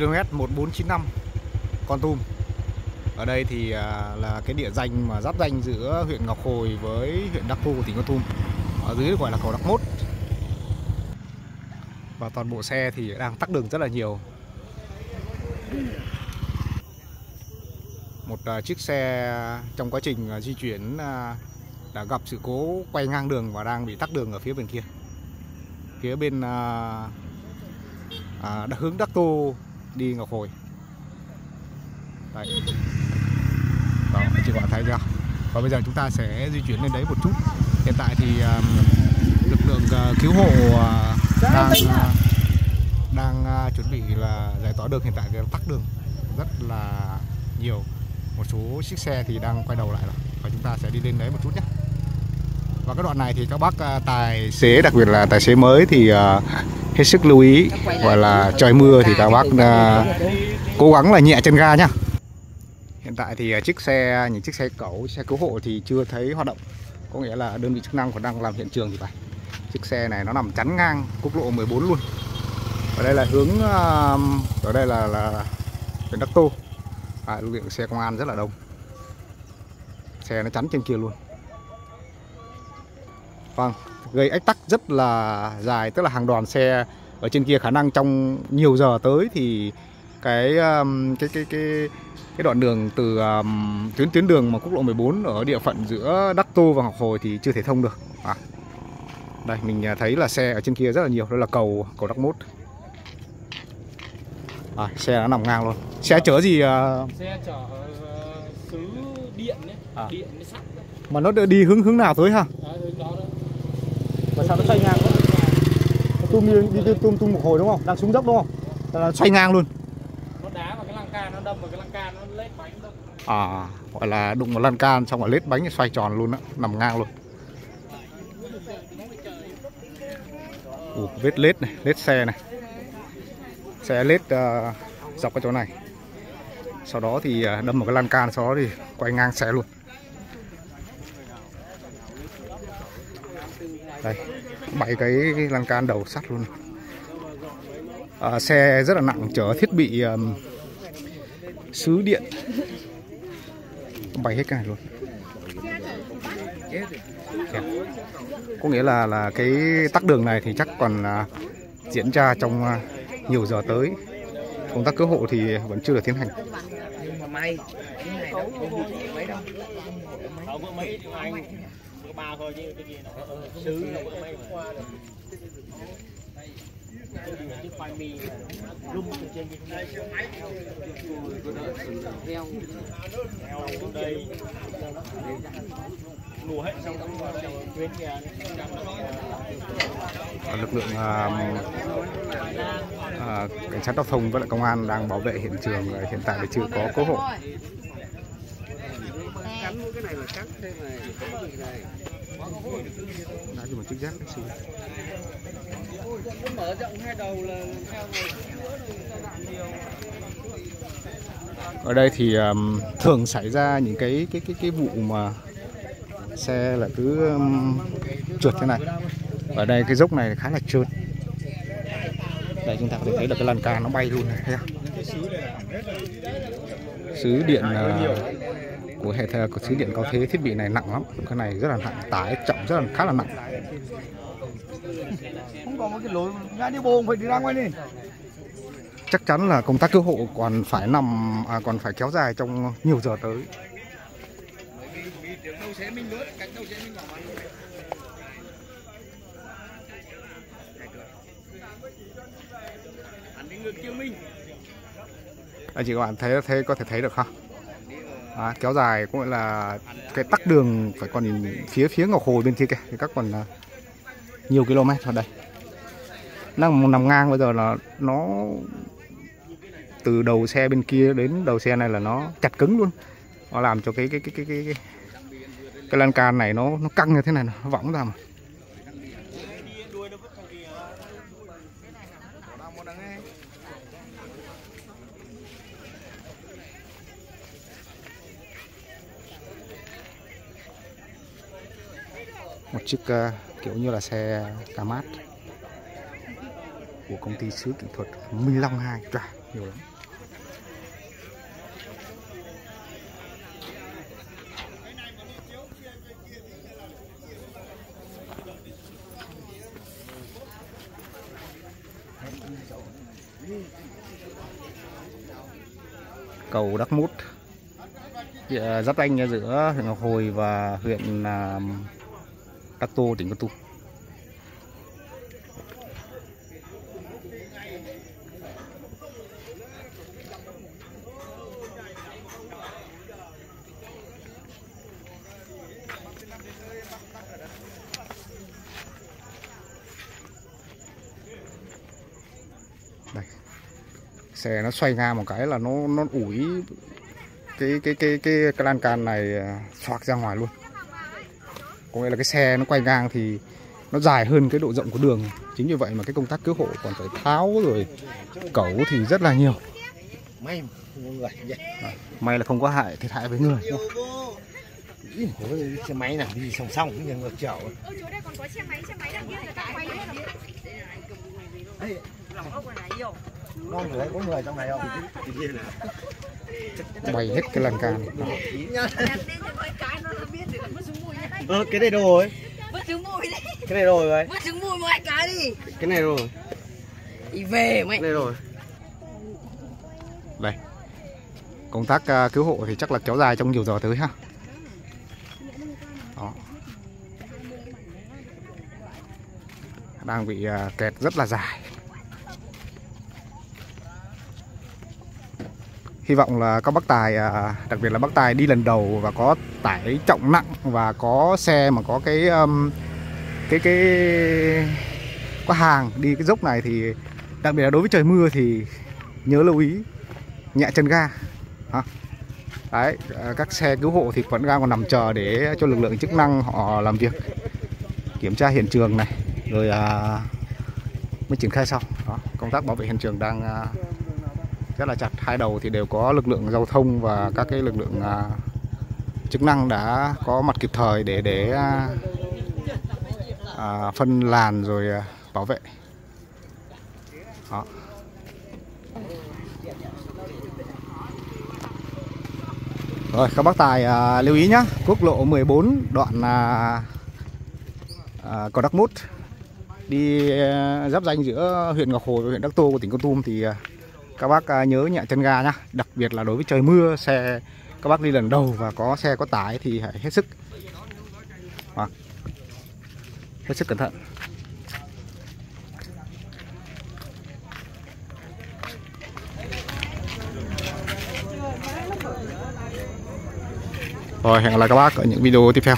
km 1495 Con Tum. Ở đây thì à, là cái địa danh mà giáp danh giữa huyện Ngọc Hồi với huyện Đắc Tô của tỉnh Con Tum. Ở dưới gọi là cầu Đắc Mốt. Và toàn bộ xe thì đang tắc đường rất là nhiều. Một à, chiếc xe trong quá trình à, di chuyển đã gặp sự cố quay ngang đường và đang bị tắc đường ở phía bên kia. Phía bên à, à, hướng Đắc Tô đi Ngọc Hồi Đấy. Đó, chị gọi thấy chưa? Và bây giờ chúng ta sẽ di chuyển lên đấy một chút. Hiện tại thì um, lực lượng uh, cứu hộ uh, đang uh, đang uh, chuẩn bị là giải tỏa đường hiện tại thì đang tắc đường rất là nhiều. Một số chiếc xe thì đang quay đầu lại rồi và chúng ta sẽ đi lên đấy một chút nhé. Và cái đoạn này thì các bác à, tài xế đặc biệt là tài xế mới thì à, hết sức lưu ý. Gọi là trời mưa thì các bác à, cố gắng là nhẹ chân ga nhá. Hiện tại thì chiếc xe, những chiếc xe cẩu, xe cứu hộ thì chưa thấy hoạt động. Có nghĩa là đơn vị chức năng còn đang làm hiện trường thì phải. Chiếc xe này nó nằm chắn ngang quốc lộ 14 luôn. Ở đây là hướng, ở đây là, là huyện Đắc Tô. À, Lực lượng xe công an rất là đông. Xe nó chắn trên kia luôn. Vâng, gây ách tắc rất là dài Tức là hàng đoàn xe ở trên kia khả năng trong nhiều giờ tới thì cái cái cái cái cái đoạn đường từ um, tuyến tuyến đường mà quốc lộ 14 ở địa phận giữa Đắc Tô và Ngọc Hồi thì chưa thể thông được. À. Đây mình à, thấy là xe ở trên kia rất là nhiều, đó là cầu cầu Đắc Mốt. À, xe nó nằm ngang luôn. Xe chở gì? Uh... Xe chở uh, sứ điện đấy, À. điện với sắt. Mà nó đi hướng hướng nào tới ha? Đấy, hướng đó đó. Mà sao nó xoay ngang quá? Tum đi, đi, đi tum tum một hồi đúng không? Đang xuống dốc đúng không? Là xoay ngang luôn. Nó đá vào cái lăng can nó đâm vào cái lăng can nó lết bánh đâm. À, gọi là đụng vào lan can xong rồi lết bánh xoay tròn luôn á, nằm ngang luôn. Ủa, vết lết này, lết xe này. Xe lết ờ, dọc cái chỗ này. Sau đó thì ờ, đâm vào cái lan can, sau đó thì quay ngang xe luôn. Đây, bảy cái lan can đầu sắt luôn. À, xe rất là nặng chở thiết bị um, sứ điện bay hết cả luôn yeah. có nghĩa là là cái tắc đường này thì chắc còn à, diễn ra trong à, nhiều giờ tới công tác cứu hộ thì vẫn chưa được tiến hành nhưng mà may cái này đâu không được mấy đâu ở ba thôi chứ cái gì nó sứ là bữa mấy qua được. Chiếc khoai mì rung từ trên kia heo heo xuống đây. Lùa hết xong xong tuyến kia Và lực lượng à, à, cảnh sát giao thông với lại công an đang bảo vệ hiện trường hiện tại thì chưa có cứu hộ cắn cái này là cắt thêm này cái gì này đã cho một chiếc rác taxi nó mở rộng hai đầu là này ở đây thì um, thường xảy ra những cái cái cái cái vụ mà xe là cứ um, trượt thế này. Ở đây cái dốc này khá là trơn. Đây chúng ta có thể thấy được cái lan can nó bay luôn này thấy không? sứ điện uh, của hệ thống của sứ điện cao thế thiết bị này nặng lắm. Cái này rất là nặng tải trọng rất là khá là nặng. Không có một cái lối ngã đi bộ phải đi ra ngoài đi. Chắc chắn là công tác cứu hộ còn phải nằm à, còn phải kéo dài trong nhiều giờ tới. Anh chị các bạn thấy thấy có thể thấy được không à, kéo dài cũng là cái tắc đường phải còn phía phía ngọc hồi bên kia kìa thì các còn là nhiều km ở đây. Đang nằm ngang bây giờ là nó từ đầu xe bên kia đến đầu xe này là nó chặt cứng luôn. Nó làm cho cái cái cái cái cái cái, cái lan can này nó nó căng như thế này nó võng ra mà. Một chiếc uh, kiểu như là xe Camat của công ty sứ kỹ thuật Minh Long 2 Trà nhiều lắm. Cầu Đắc Mút. Dạ, giáp danh giữa huyện Ngọc Hồi và huyện à, Đắc Tô tỉnh Con Tum đây. Xe nó xoay ngang một cái là nó nó ủi cái cái cái cái, cái lan can này à, xoạc ra ngoài luôn có nghĩa là cái xe nó quay ngang thì nó dài hơn cái độ rộng của đường. Chính vì vậy mà cái công tác cứu hộ còn phải tháo rồi cẩu thì rất là nhiều. May mà không có người vậy may là không có hại thiệt hại với người. Xe máy nào đi song song nhưng ngược chậu Ôi chỗ đây còn có xe máy, xe máy đằng kia người ta quay hết rồi. đấy có người trong này không? Bay hết cái lan can Ờ cái này đồ ấy Vứt xuống mùi đi. cái này rồi ấy Vứt xuống mùi mọi cái đi. cái này rồi Đi về mày. cái này rồi đây công tác à, cứu hộ thì chắc là kéo dài trong nhiều giờ tới ha Đó. đang bị à, kẹt rất là dài hy vọng là các bác tài à, đặc biệt là bác tài đi lần đầu và có tải trọng nặng và có xe mà có cái um, cái cái có hàng đi cái dốc này thì đặc biệt là đối với trời mưa thì nhớ lưu ý nhẹ chân ga Hả? đấy à, các xe cứu hộ thì vẫn đang còn nằm chờ để cho lực lượng chức năng họ làm việc kiểm tra hiện trường này rồi à, mới triển khai sau đó công tác bảo vệ hiện trường đang à, rất là chặt. Hai đầu thì đều có lực lượng giao thông và các cái lực lượng à, chức năng đã có mặt kịp thời để để à, à, phân làn rồi à, bảo vệ. Đó. Rồi các bác tài à, lưu ý nhé Quốc lộ 14 đoạn à, à, Cầu Đắc Mút Đi à, giáp danh giữa huyện Ngọc Hồi và huyện Đắc Tô của tỉnh Con Tum Thì à, các bác à, nhớ nhẹ chân ga nhá. Đặc biệt là đối với trời mưa xe Các bác đi lần đầu và có xe có tải thì hãy hết sức. À, Hết sức cẩn thận. Rồi hẹn gặp lại các bác ở những video tiếp theo.